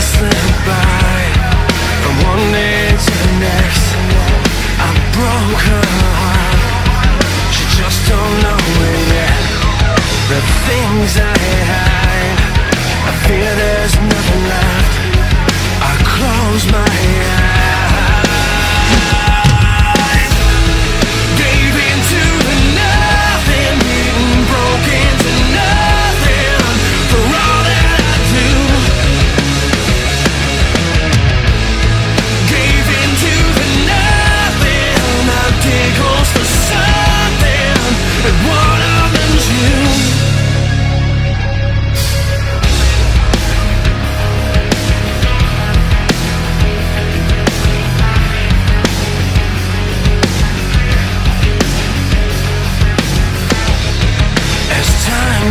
slip by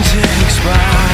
takes by